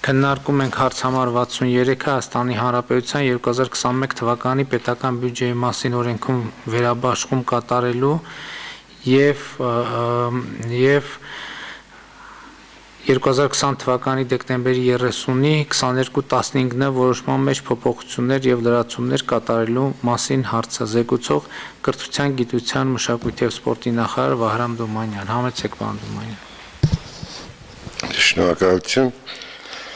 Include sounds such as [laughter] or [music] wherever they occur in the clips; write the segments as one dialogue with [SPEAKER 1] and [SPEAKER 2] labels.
[SPEAKER 1] քննարկում ենք հարց համար 63-ը Հայաստանի Հանրապետության 2021 թվականի պետական բյուջեի մասին օրենքում վերաբաշխում կատարելու եւ եւ 2020 թվականի դեկտեմբերի 30-ի 22:15-ը որոշման մեջ փոփոխություններ եւ լրացումներ կատարելու մասին հարցը զեկուցող կրթության, գիտության, մշակույթի եւ սպորտի նախարար Վահրամ Դոմանյան։ Համեցեք, պարոն Դոմանյան։
[SPEAKER 2] Շնորհակալություն։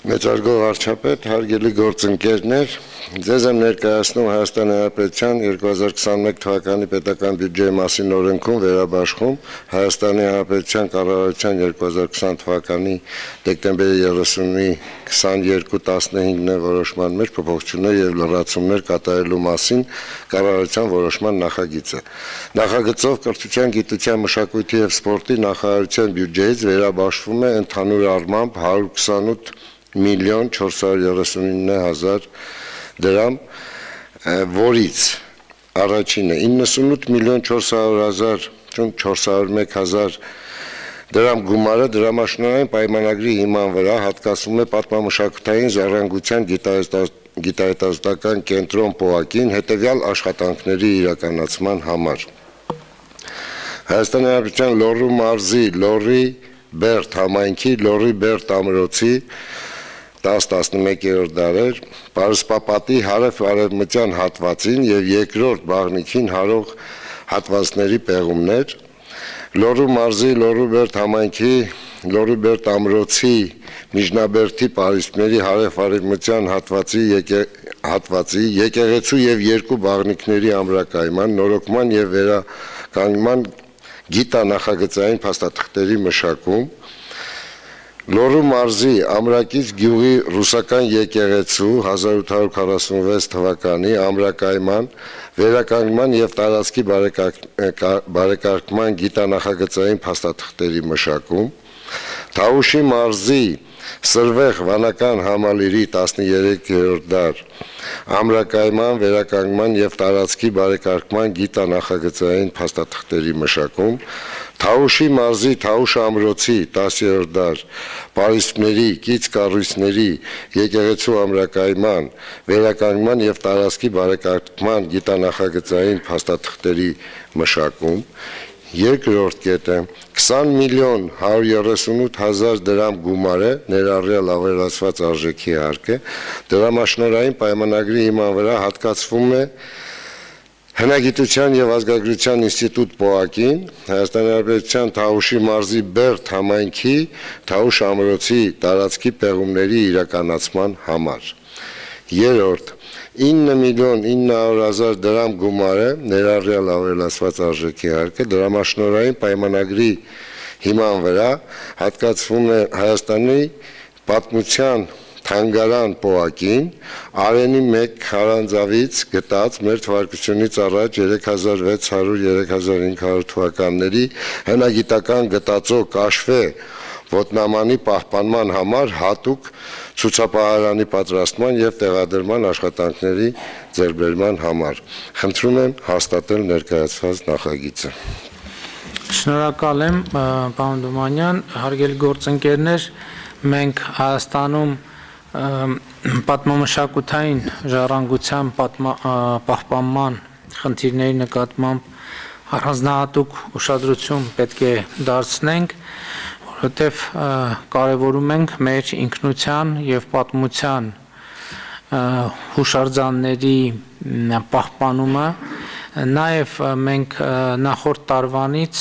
[SPEAKER 2] Մեծարգո վարչապետ, հարգելի գործընկերներ, Ձեզ եմ ներկայացնում Հայաստանի Հանրապետության 2021 թվականի պետական բյուջեի մասին օրենքում վերաբաշխում Հայաստանի Հանրապետության կառավարության 2020 թվականի դեկտեմբերի 30-ի 22-15-ն որոշման մեջ փոփոխություններ եւ լրացումներ կատարելու մասին կառավարության որոշման նախագիծը։ Նախագծով կրթության, գիտության, մշակույթի եւ սպորտի նախարարության բյուջեից վերաբաշխվում է ընդհանուր առմամբ 128 միլիոն 439 հազար դրամ, որից առաջինը 98 միլիոն 400 հազար 401 հազար դրամ գումարը դրամաշնորհային պայմանագրի հիման վրա հատկացվում է պատմամշակութային զառանգության գիտահետազոտական կենտրոն ՊՕԱԿ-ին հետևյալ աշխատանքների իրականացման համար։ Հայաստանի Հանրապետության Լոռու մարզի Լոռի Բերտ համայնքի Լոռի Բերտ ամրոցի 10-11-րդ դարեր Պարսպապատի հարավ-արևմտյան հատվածին եւ երկրորդ բաղնիքին հարող հատվածների պեղումներ Լոռու մարզի Լոռուբերտ համայնքի Լոռուբերտ ամրոցի Միջնաբերդի Փարիսների հարավ-արևմտյան հատվածի եկե հատվածի եկեղեցու եւ երկու բաղնիքների ամրակայման նորոգման եւ վերականգնման գիտանախագծային փաստաթղթերի մշակում Լոռու մարզի Ամրակից գյուղի ռուսական եկեղեցու 1846 թվականի ամրակայման վերականգնման եւ տարածքի բարեկարգման գիտանախագծային փաստաթղթերի մշակում Թաուշի մարզի Սրվեղ վանական համալիրի 13-րդ դար ամրակայման վերականգնման եւ տարածքի բարեկարգման գիտանախագծային փաստաթղթերի մշակում Թաուշի մարզի Թաուշ ամրոցի 10-րդ դար Փարիսների, կից կառույցների, եկեղեցու ամրակայման, վերականգնման եւ տարածքի բարեկարգման գիտանախագծային փաստաթղթերի մշակում, երկրորդ կետը 20 միլիոն 138 հազար դրամ գումար է ներառյալ ավելացված արժեքի հարկը դրամաշնորային պայմանագրի հիման վրա հատկացվում է Հնագիտության եւ ազգագրության ինստիտուտ ՊՕԱԿ-ին Հայաստանի Հանրապետության Թաուշի մարզի Բերդ համայնքի Թաուշ ամրոցի տարածքի պեղումների իրականացման համար։ Երորդ 9 միլիոն 900 հազար դրամ գումարը ներառյալ ավելացված արժեքի հարկը դրամաշնորային պայմանագրի հիման վրա հատկացվում է Հայաստանի պատմության թանգարան պոակին արենի 1 քարանձավից գտած մեր թվարկությունից առաջ 3600-3500 թվականների հնագիտական գտածո կաշվե ոտնամանի պահպանման համար հատուկ ցուցապահարանի պատրաստման եւ տեղադրման աշխատանքների ձեռբերման համար։ Խնդրում եմ հաստատել ներկայացված նախագիծը։
[SPEAKER 1] Շնորհակալ եմ, պարոն Դոմանյան, հարգելի գործընկերներ, մենք Հայաստանում պատմամշակութային ժառանգության պահպանման խնդիրների նկատմամբ առանձնահատուկ ուշադրություն պետք է դարձնենք, որովհետև կարևորում ենք մեր ինքնության եւ պատմության հուշարձանների պահպանումը Նաև մենք նախորդ տարվանից,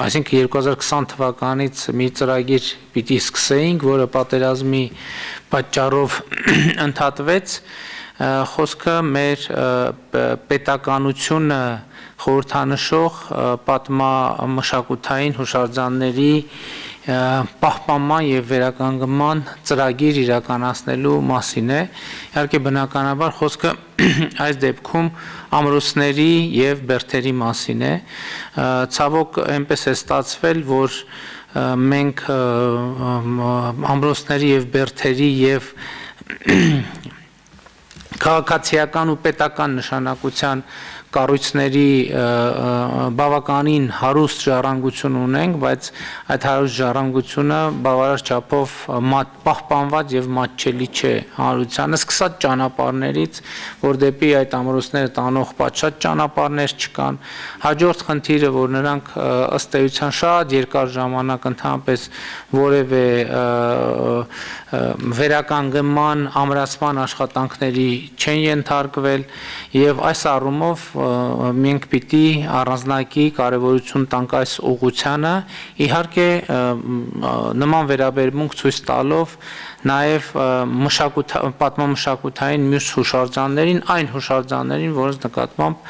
[SPEAKER 1] այսինքն 2020 թվականից մի ծրագիր պիտի սկսեինք, որը պատերազմի պատճառով [clears throat] ընդհատվեց, խոսքը մեր պետականությունը խորհրդանշող պատմամշակութային հուշարձանների պահպանման եւ վերականգնման ծրագիր իրականացնելու մասին է։ Իհարկե բնականաբար խոսքը [clears throat] այս դեպքում ամրոցների եւ բերթերի մասին է։ Ցավոք այնպես է ստացվել, որ մենք ամրոցների եւ բերթերի եւ քաղաքացիական ու պետական նշանակության կառույցների բավականին հարուստ ժառանգություն ունենք, բայց այդ հարուստ ժառանգությունը բավարար չափով պահպանված եւ մատչելի չէ հանրությանը, սկսած ճանապարհներից, որ դեպի այդ ամրոցները տանող պատշաճ ճանապարհներ չկան։ Հաջորդ խնդիրը, որ նրանք ըստ էության շատ երկար ժամանակ ընդհանրապես որևէ վերականգնման, ամրացման աշխատանքների չեն ենթարկվել եւ այս առումով մենք պիտի առանձնակի կարեւորություն տանք այս ուղղությանը իհարկե նման վերաբերմունք ցույց տալով նաև մշակութ պատմամշակութային մյուս հուշարձաններին, այն հուշարձաններին, որոնց նկատմամբ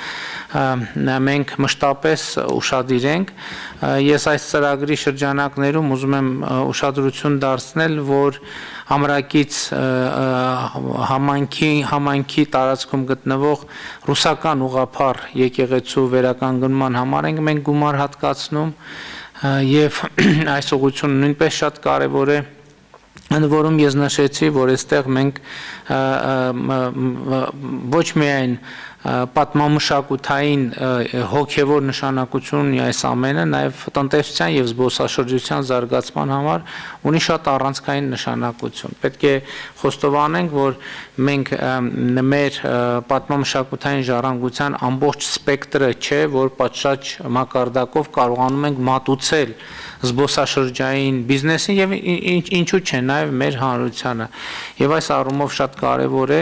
[SPEAKER 1] մենք մշտապես ուշադիր ենք։ Ես այս ծրագրի շրջանակներում ուզում եմ ուշադրություն դարձնել, որ ամրակից համանքի համանքի տարածքում գտնվող ռուսական ուղափառ եկեղեցու վերականգնման համար ենք մենք գումար հատկացնում եւ [clears throat] այս ուղղությունը նույնպես շատ կարեւոր է ընդ որում ես նշեցի, որ այստեղ մենք ոչ միայն պատմամշակութային հոգևոր նշանակություն ունի այս ամենը, նաև տնտեսության եւ զբոսաշրջության զարգացման համար ունի շատ առանցքային նշանակություն։ Պետք է խոստովանենք, որ մենք մեր պատմամշակութային ժառանգության ամբողջ սպեկտրը չէ, որ պատշաճ մակարդակով կարողանում ենք մատուցել զբոսաշրջային բիզնեսին եւ ինչ, ինչու՞ չէ, նաեւ մեր հանրությանը։ Եվ այս առումով շատ կարեւոր է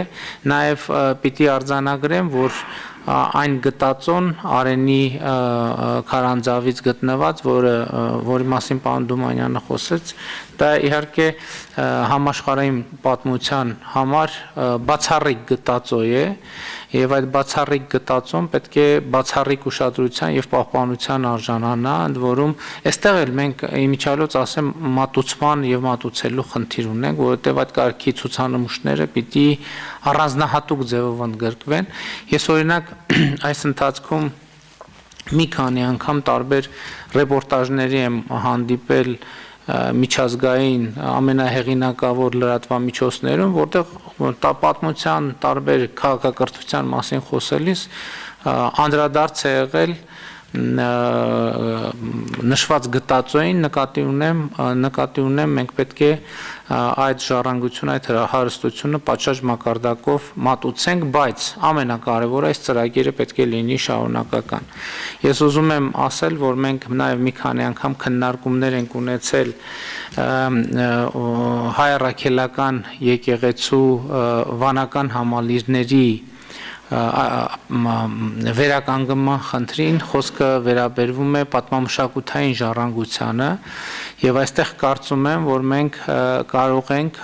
[SPEAKER 1] նաեւ պիտի արձանագրեմ, որ olur. Այն գտածոն Արենի Խարանձավից գտնված, որը որի մասին պարոն Դումանյանը խոսեց, դա իհարկե համաշխարհային պատմության համար բացառիկ գտածո է եւ այդ բացառիկ գտածոն պետք է բացառիկ ուշադրության եւ պահպանության արժանանա, ընդ որում այստեղ էլ մենք իմիջալոց ասեմ մատուցման եւ մատուցելու խնդիր ունենք, որովհետեւ այդ կարգի ցուցանմուշները պիտի առանձնահատուկ ձևով ընդգրկվեն։ Ես օրինակ այս ընթացքում մի քանի անգամ տարբեր ռեպորտաժների եմ հանդիպել միջազգային ամենահեղինակավոր լրատվամիջոցներում, որտեղ տա պատմության տարբեր քաղաքակրթության մասին խոսելիս անդրադարձ է եղել նշված գտածոին նկատի ունեմ նկատի ունեմ մենք պետք է այդ ժառանգությունը այդ հարստությունը պատշաճ մակարդակով մատուցենք բայց ամենակարևորը այս ծրագիրը պետք է լինի շարունակական ես ուզում եմ ասել որ մենք նաև մի քանի անգամ քննարկումներ ենք ունեցել հայ-առաքելական եկեղեցու վանական համալիրների վերականգնման խնդրին խոսքը վերաբերվում է պատմամշակութային ժառանգությանը եւ այստեղ կարծում եմ որ մենք կարող ենք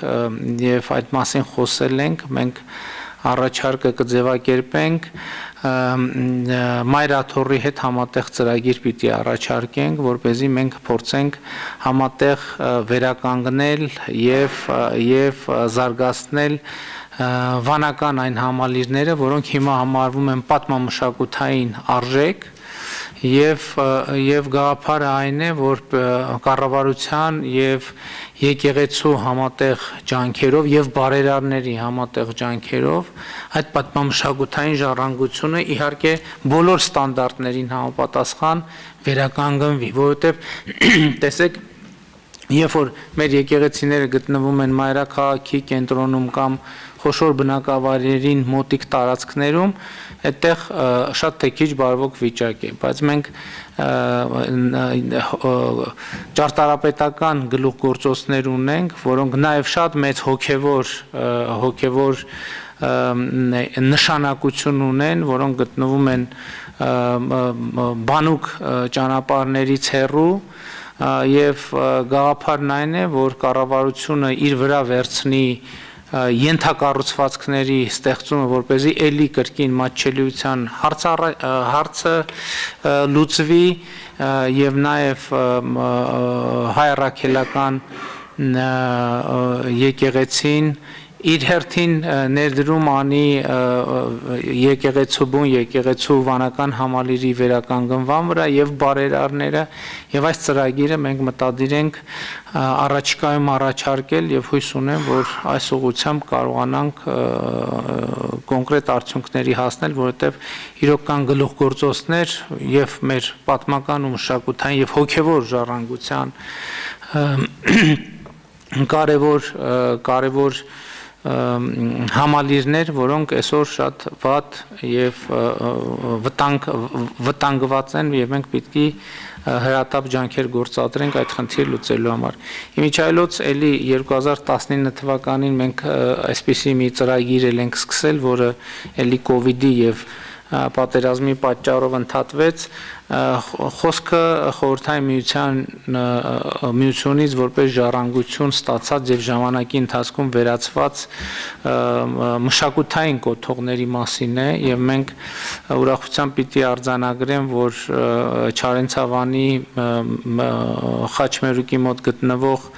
[SPEAKER 1] եւ այդ մասին խոսել ենք մենք առաջարկը կձևակերպենք մայրաթորի հետ համատեղ ծրագիր պիտի առաջարկենք, որ เป զի մենք փորձենք համատեղ վերականգնել եւ եւ զարգացնել վանական այն համալիրները, որոնք հիմա համարվում են պատմամշակութային արժեք եւ եւ գաղափարը այն է, որ կառավարության եւ եկեղեցու համատեղ ջանքերով եւ բարերարների համատեղ ջանքերով այդ պատմամշակութային ժառանգությունը իհարկե բոլոր ստանդարտներին համապատասխան վերականգնվի, որովհետեւ [clears throat] տեսեք երբ որ մեր եկեղեցիները գտնվում են մայրաքաղաքի կենտրոնում կամ խոշոր բնակավայրերին մոտիկ տարածքներում այդտեղ շատ թե քիչ բարվոք վիճակ է, բայց մենք ճարտարապետական գլուխգործոցներ ունենք, որոնք նաև շատ մեծ հոգևոր հոգևոր նշանակություն ունեն, որոնք գտնվում են բանուկ ճանապարհներից հեռու եւ գաղափարն այն է, որ կառավարությունը իր վրա վերցնի յենթակառուցվածքների ստեղծումը, որ เป զի էլի կրկին մատչելիության հարցը հարցը լուծվի եւ նաեւ հայ ռաքելական եկեղեցին իր հերթին ներդրում անի եկեղեցու բուն, եկեղեցու վանական համալիրի վերականգնման վրա եւ բարերարները եւ այս ծրագիրը մենք մտադիր ենք առաջիկայում առաջարկել եւ հույս ունեմ, որ այս ուղությամբ կարողանանք կոնկրետ արդյունքների հասնել, որովհետեւ իրոք կան գլուխգործոցներ եւ մեր պատմական ու մշակութային եւ հոգեվոր ժառանգության [clears throat] կարևոր կարևոր համալիրներ, որոնք այսօր շատ վատ եւ վտանգ վտանգված են եւ մենք պիտի հրատապ ջանքեր գործադրենք այդ խնդիրը լուծելու համար։ Իմիջայլոց էլի 2019 թվականին մենք այսպիսի մի ծրագիր ենք սկսել, որը էլի կ ូវ իդի եւ պատերազմի պատճառով ընդհատվեց խոսքը խորհրդային միության միությունից որպես ժառանգություն ստացած եւ ժամանակի ընթացքում վերացված մշակութային կոթողների մասին է եւ մենք ուրախությամբ պիտի արձանագրեմ որ Չարենցավանի Խաչմերուկի մոտ գտնվող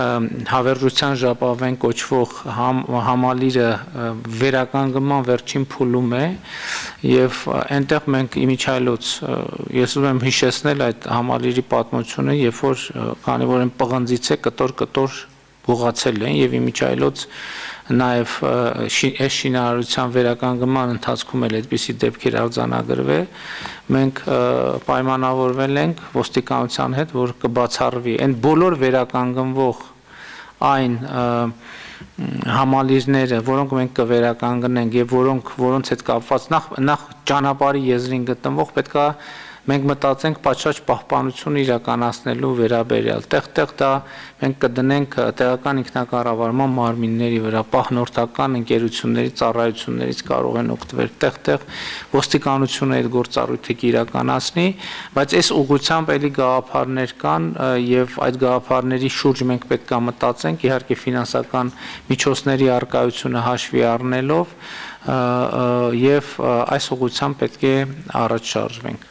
[SPEAKER 1] հավերժության ժապավեն կոչվող համ, համալիրը վերականգնման վերջին փուլում է եւ այնտեղ մենք իմիջայլոց ես ուզում եմ հիշեցնել այդ համալիրի պատմությունը, երբ որ քանի որ այն պղնձից է կտոր-կտոր գողացել են եւ իմիջայլոց նաև այս շինարարության վերականգնման ընթացքում էլ այդպիսի դեպքեր արձանագրվել մենք պայմանավորվել ենք ոստիկանության հետ որ կբացառվի այն բոլոր վերականգնվող այն համալիրները, որոնք մենք կվերականգնենք եւ որոնք որոնց հետ կապված նախ նախ ճանապարհի եզրին գտնվող պետքա մենք մտածենք պատշաճ պահպանություն իրականացնելու վերաբերյալ։ Տեղ-տեղ դա մենք կդնենք տեղական ինքնակառավարման մարմինների վրա, պահնորդական ընկերությունների ծառայություններից կարող են օգտվել։ Տեղ-տեղ ոստիկանությունը այդ գործառույթը կիրականացնի, բայց այս ուղղությամբ էլի գաղափարներ կան եւ այդ գաղափարների շուրջ մենք պետք է մտածենք, իհարկե ֆինանսական միջոցների արկայությունը հաշվի առնելով եւ այս ուղղությամբ պետք է առաջ շարժվենք